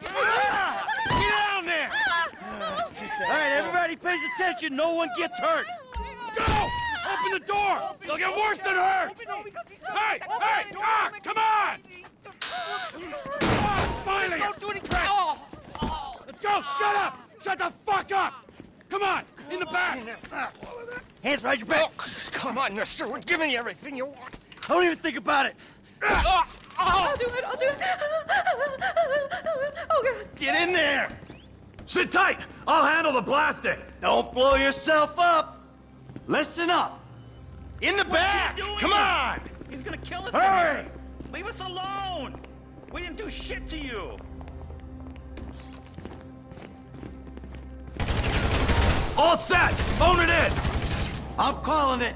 Get down there! All right, everybody pays attention. No one gets hurt. Go! Open the door! They'll get worse than hurt! Hey! Hey! Ah! Come on! Ah, finally! Don't do any crap! Let's go! Shut up! Shut the fuck up! Come on! In the back! Hands behind your back. Come on, mister. We're giving you everything you want. Don't even think about it. I'll do it, I'll do it. Oh, God. Get in there. Sit tight! I'll handle the blasting! Don't blow yourself up. Listen up. In the back! doing? Come on! He's gonna kill us. in Hurry. Leave us alone. We didn't do shit to you. All set! Phone it in! I'm calling it.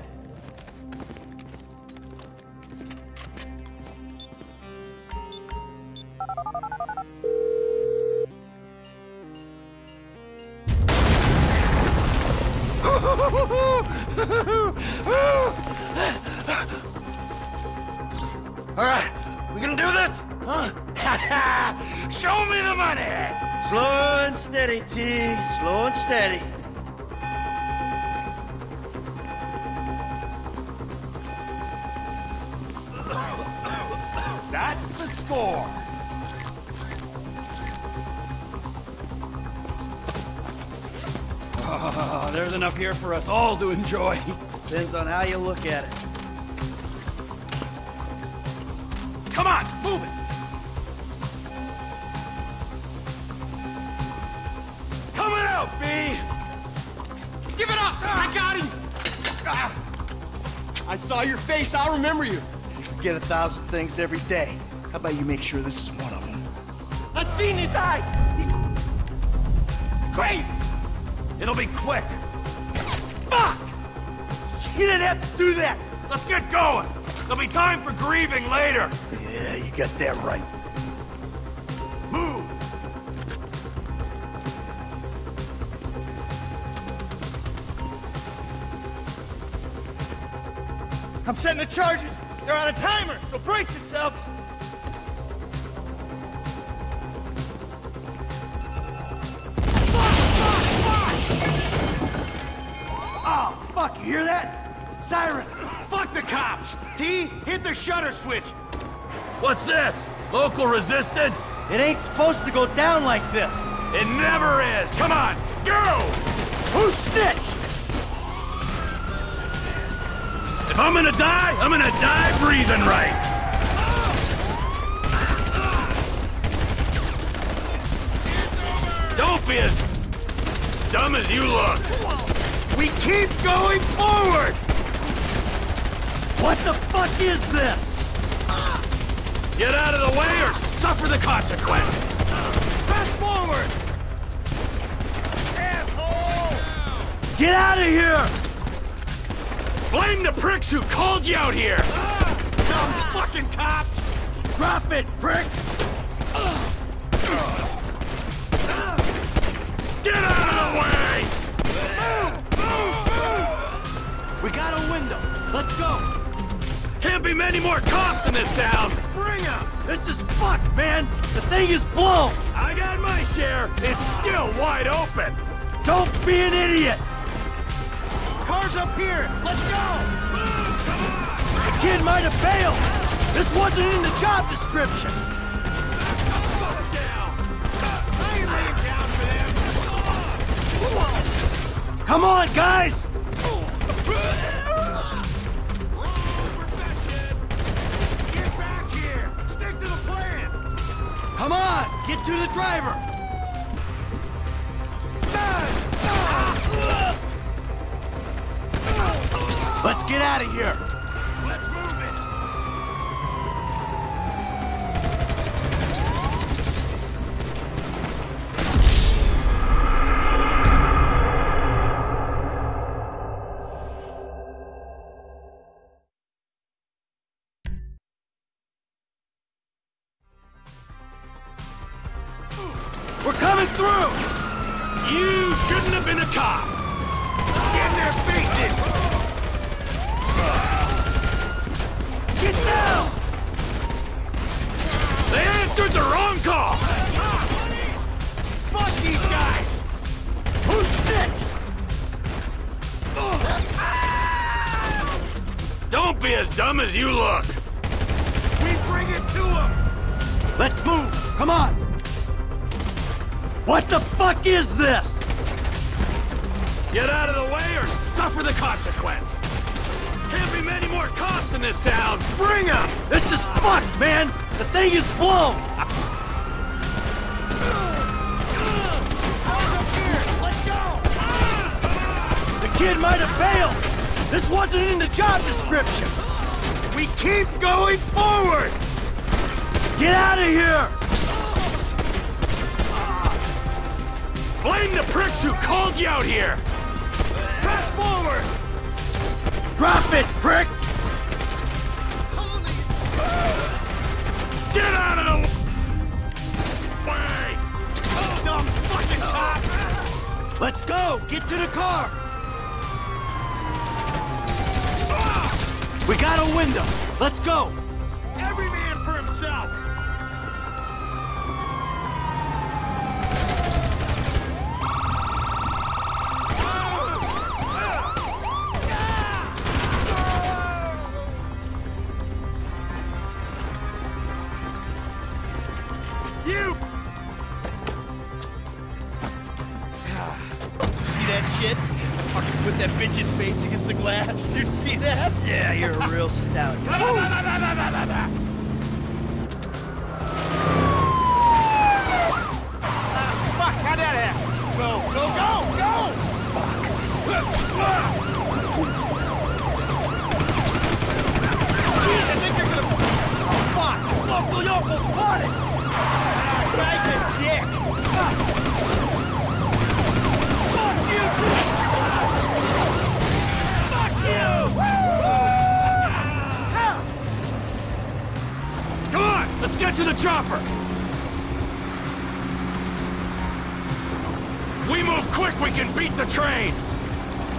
Enough here for us all to enjoy. Depends on how you look at it. Come on, move it! Coming out, B! Give it up! I got him! Ah. I saw your face, I'll remember you. Get a thousand things every day. How about you make sure this is one of them? I've seen his eyes! He's crazy! It'll be quick. Fuck! You didn't have to do that. Let's get going. There'll be time for grieving later. Yeah, you got that right. Move. I'm setting the charges. They're on a timer, so brace yourselves. Siren. Fuck the cops! T, hit the shutter switch. What's this? Local resistance? It ain't supposed to go down like this. It never is. Come on, go! Who snitched? If I'm gonna die, I'm gonna die breathing right. Don't be as dumb as you look. We keep going forward! What the fuck is this? Get out of the way or suffer the consequence. Fast forward! Asshole! Get out of here! Blame the pricks who called you out here. Ah! Dumb fucking cops! Drop it, prick! Get out of the way! Move! Move! Move! We got a window. Let's go. Can't be many more cops in this town. Bring Bring 'em. This is fucked, man. The thing is blown. I got my share. It's still wide open. Don't be an idiot. Cars up here! Let's go! Move, come on! The kid might have bailed. This wasn't in the job description. I ain't laying down for them! Come on, guys. To the driver. Let's get out of here. Might have failed! This wasn't in the job description! We keep going forward! Get out of here! Blame the pricks who called you out here. Press forward! Drop it, prick! Get out of the way. Oh dumb fucking cops! Let's go! Get to the car! We got a window! Let's go! Let's get to the chopper. We move quick, we can beat the train.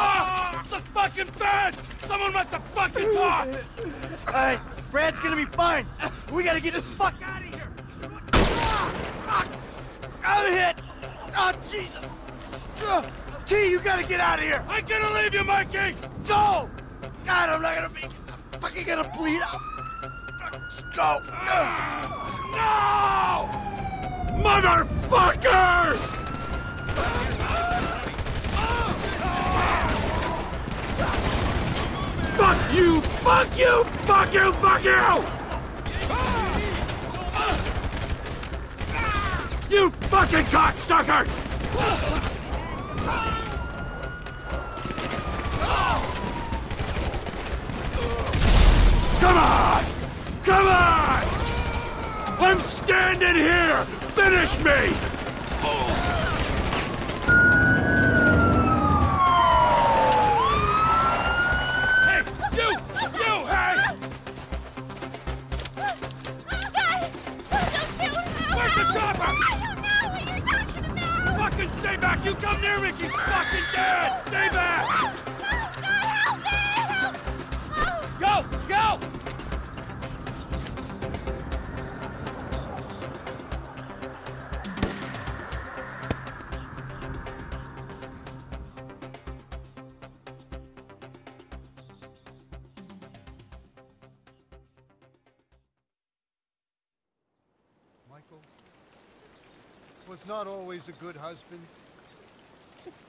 Ah! Ah! The fucking bed! Someone must have fucking talked! Alright, Brad's gonna be fine! We gotta get the fuck out of here! Ah, fuck. I'm hit! Oh, Jesus! T, you gotta get out of here! I'm gonna leave you, Mikey! Go! God, I'm not gonna be... I'm fucking gonna bleed out! Go! Ugh. No! Motherfuckers! You! Fuck you! Fuck you! Fuck you! You fucking cocksuckers! Come on! Come on! I'm standing here! Finish me! You come near me, she's fucking dead! Stay back! Help! Help! Go! Go! Michael was not always a good husband,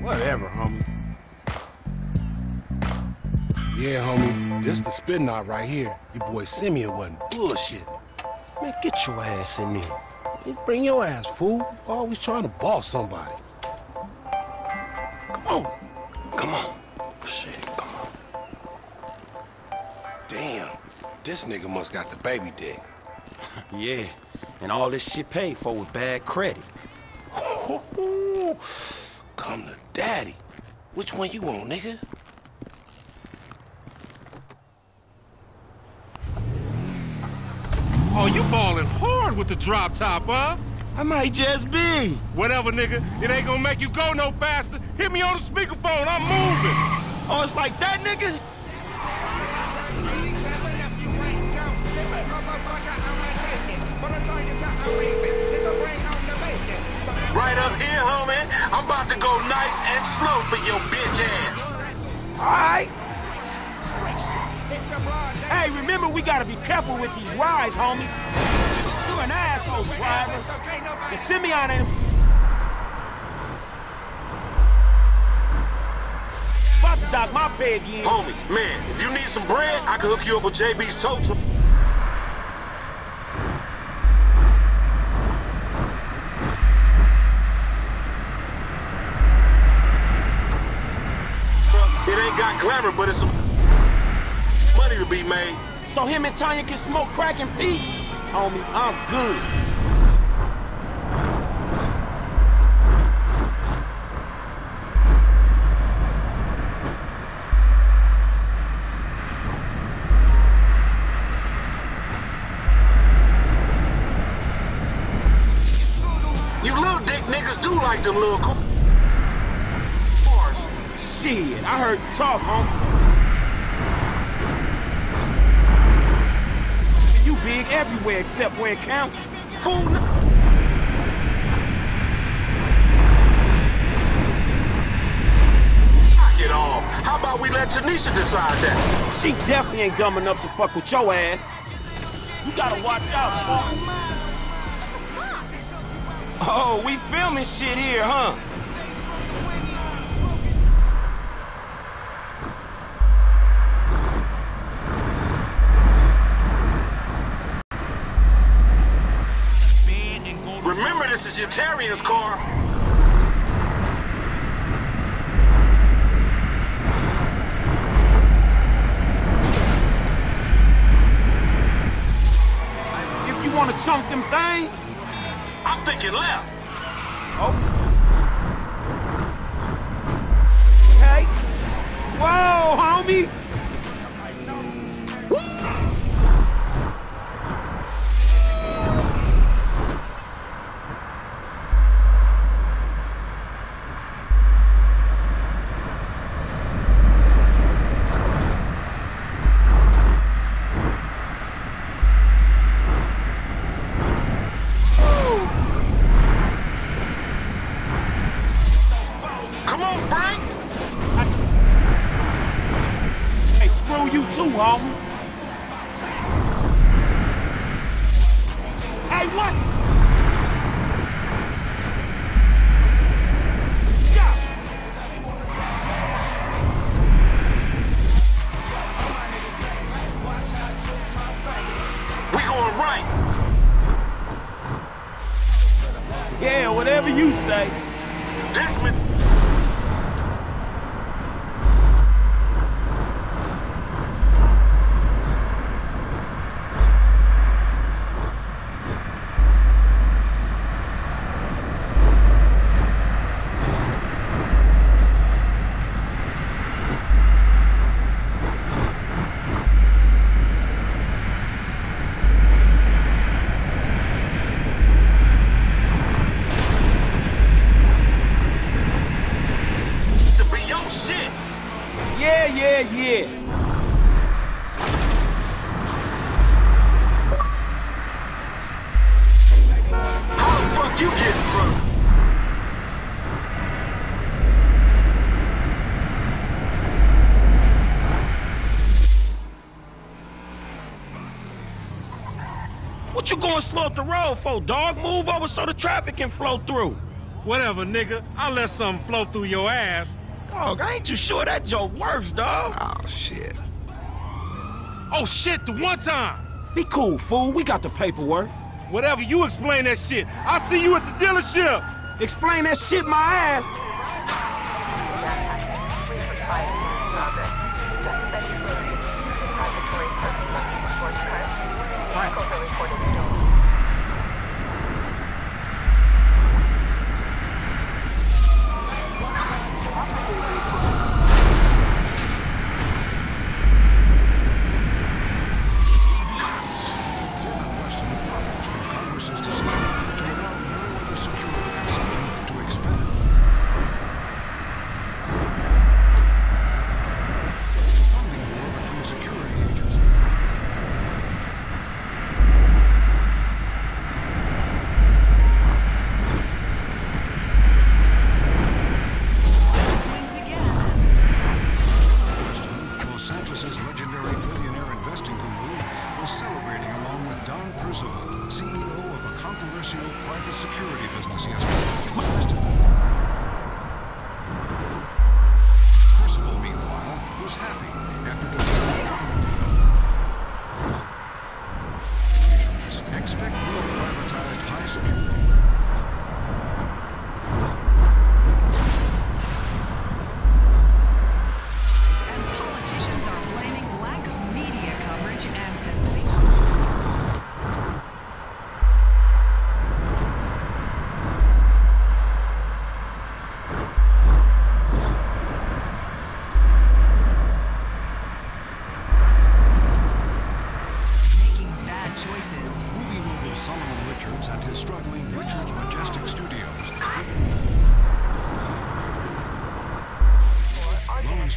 Whatever, homie. Yeah, homie. This the spin knot right here. Your boy Simeon wasn't bullshitting. Man, get your ass in here. You bring your ass, fool. Always trying to boss somebody. Come on. Come on. Shit, come on. Damn. This nigga must got the baby dick. Yeah, and all this shit paid for with bad credit. Come to daddy. Which one you want, nigga? Oh, you balling hard with the drop top, huh? I might just be. Whatever, nigga. It ain't gonna make you go no faster. Hit me on the speakerphone. I'm moving. Oh, it's like that, nigga? Right up here, homie. I'm about to go nice and slow for your bitch ass. All right. Hey, remember we gotta be careful with these rides, homie. You an asshole, driver. And Simeon ain't... About to dock my pay again. Homie, man, if you need some bread, I can hook you up with JB's tow truck. Made. So him and Tanya can smoke crack in peace? Homie, I'm good. You little dick niggas do like them little Shit, I heard you talk, homie. Big everywhere except where it counts. Fool. Get off. How about we let Tanisha decide that? She definitely ain't dumb enough to fuck with your ass. You gotta watch out, fool. Oh, we filming shit here, huh? Terrier's car. If you wanna chunk them things, I'm thinking left. Yeah, yeah, yeah. How the fuck you getting from? What you going slow up the road for, dog? Move over so the traffic can flow through. Whatever, nigga. I'll let something flow through your ass. Dog, I ain't too sure that joke works, dog. Oh, shit. Oh, shit, the one time. Be cool, fool. We got the paperwork. Whatever, you explain that shit. I'll see you at the dealership. Explain that shit my ass.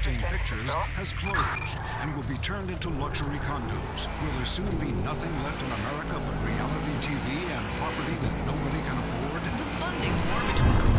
Pictures has closed and will be turned into luxury condos. Will there soon be nothing left in America but reality TV and property that nobody can afford? The funding war between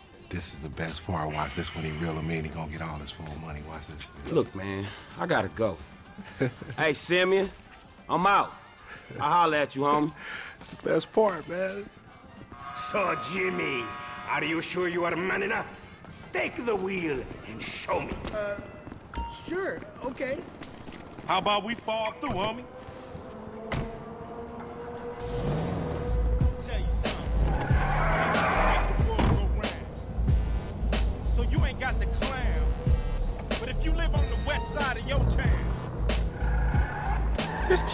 This is the best part. Watch this when he reel him in. He gonna get all his full money. Watch this. Look, man, I gotta go. hey, Simeon, I'm out. I'll holler at you, homie. It's the best part, man. So, Jimmy, are you sure you are man enough? Take the wheel and show me. Uh, sure, okay. How about we fall through, homie?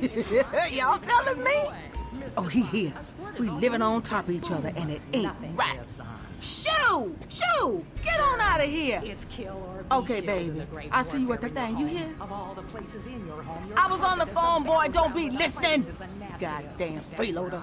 Y'all telling me? Oh, he here. We living on top of each other, and it ain't right. Shoo! Shoo! Get on out of here! It's kill or Okay, baby. I'll see you at the thing. You hear? Of all the places in your home, your I was on the phone, boy. Don't be listening. Goddamn freeloader.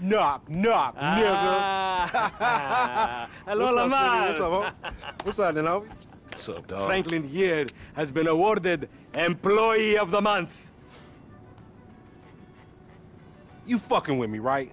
Knock, knock, Ah. niggas. Hello, What's up, Lamar. Sidney? What's up, homie? What's up, then, homie? What's up, dog? Franklin here has been awarded Employee of the Month. You fucking with me, right?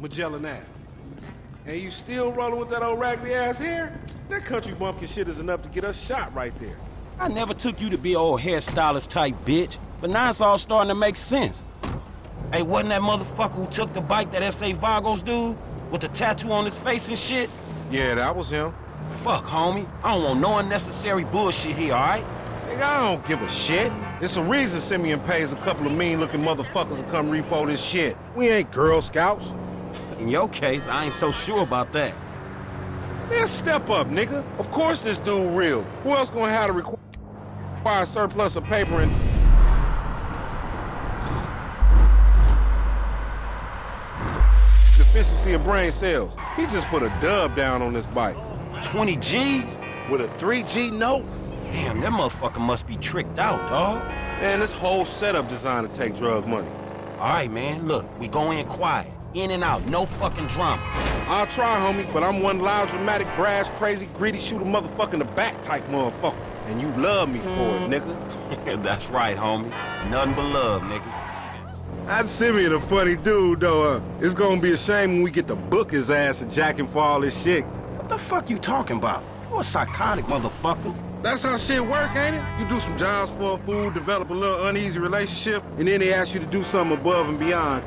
Magellan Ave. And you still rolling with that old raggedy ass hair? That country bumpkin shit is enough to get us shot right there. I never took you to be old hairstylist type bitch, but now it's all starting to make sense. Hey, wasn't that motherfucker who took the bike that S.A. Vagos dude? With the tattoo on his face and shit? Yeah, that was him. Fuck, homie. I don't want no unnecessary bullshit here, alright? Nigga, I don't give a shit. It's a reason Simeon pays a couple of mean-looking motherfuckers to come repo this shit. We ain't Girl Scouts. In your case, I ain't so sure about that. Man, step up, nigga. Of course this dude real. Who else gonna have to requ- require a surplus of paper and... Deficiency of brain cells. He just put a dub down on this bike. 20 G's? With a 3G note? Damn, that motherfucker must be tricked out, dog. Man, this whole setup designed to take drug money. All right, man, look, we go in quiet. In and out, no fucking drama. I'll try, homie, but I'm one loud, dramatic, brass, crazy, greedy, shoot a motherfucker in the back type motherfucker. And you love me for it, nigga. That's right, homie. Nothing but love, nigga. That Simeon a funny dude, though. Uh, it's gonna be a shame when we get to book his ass and jack him for all this shit. What the fuck you talking about? You a psychotic motherfucker. That's how shit work, ain't it? You do some jobs for a fool, develop a little uneasy relationship, and then they ask you to do something above and beyond.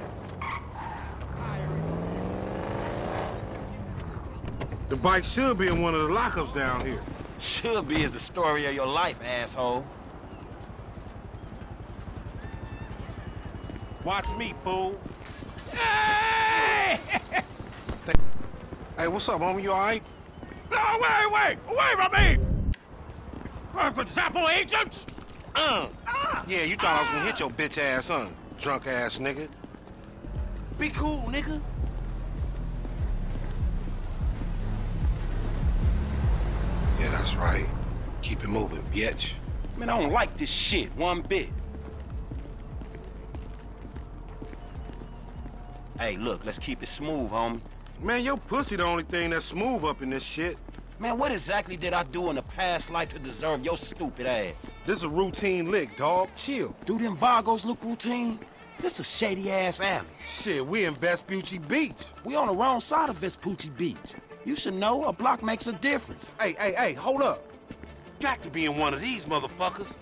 The bike should be in one of the lockups down here. Should be is the story of your life, asshole. Watch me, fool. Hey! Hey, what's up, homie? You all right? No, wait, wait! Away from me! Purple Zapple agents! Uh. Yeah, you thought I was gonna hit your bitch ass, huh? Drunk ass nigga. Be cool, nigga. That's right. Keep it moving, bitch. Man, I don't like this shit one bit. Hey, look, let's keep it smooth, homie. Man, your pussy the only thing that's smooth up in this shit. Man, what exactly did I do in the past life to deserve your stupid ass? This is a routine lick, dog. Chill. Do them Vagos look routine? This a shady-ass alley. Shit, we in Vespucci Beach. We on the wrong side of Vespucci Beach. You should know a block makes a difference. Hey, hey, hey, hold up. Got to be in one of these motherfuckers.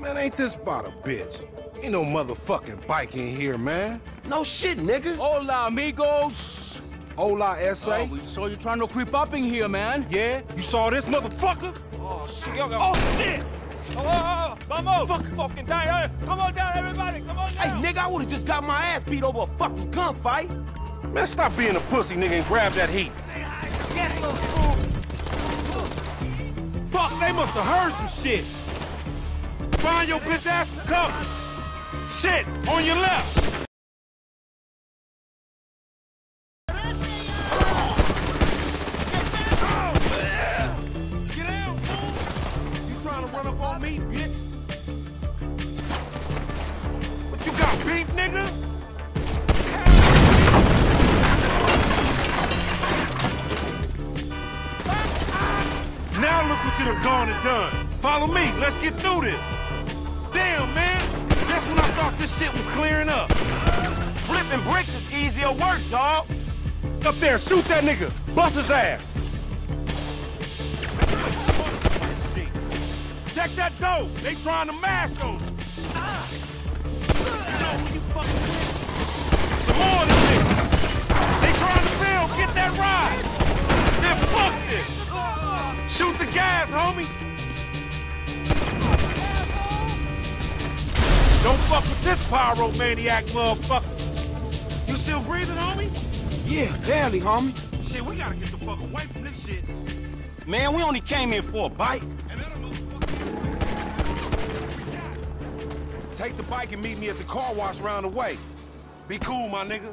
Man, ain't this about a bitch? Ain't no motherfucking bike in here, man. No shit, nigga. Hola, amigos. Hola, S.A. Oh, we saw you trying to creep up in here, man. Yeah? You saw this motherfucker? Oh, shit. Oh, shit! Oh, oh, oh, vamos! Fuck. Fucking down. Come on down, everybody! Come on down. Hey, down! nigga, I would've just got my ass beat over a fucking gunfight. Man, stop being a pussy, nigga, and grab that heat. Yes, fool! Fuck, they must have heard some shit. Find your bitch ass some cover. Shit, on your left. Now look what you done gone and done. Follow me, let's get through this. Damn, man. Just when I thought this shit was clearing up. Flipping bricks is easier work, dog. Up there, shoot that nigga. Bust his ass. Check that door. They trying to mash on us. You know who you fucking with? Some more of them niggas. They trying to build. Get that ride. Then fuck this. Shoot the gas, homie. Don't fuck with this pyromaniac motherfucker. You still breathing, homie? Yeah, barely, homie. Shit, we gotta get the fuck away from this shit. Man, we only came here for a bite. Take the bike and meet me at the car wash round the way. Be cool, my nigga.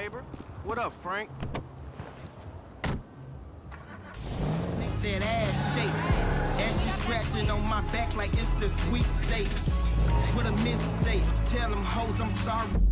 Neighbor. What up, Frank? Make that ass shake. Scratching on my back like it's the sweet state. With a mistake, tell them hoes I'm sorry.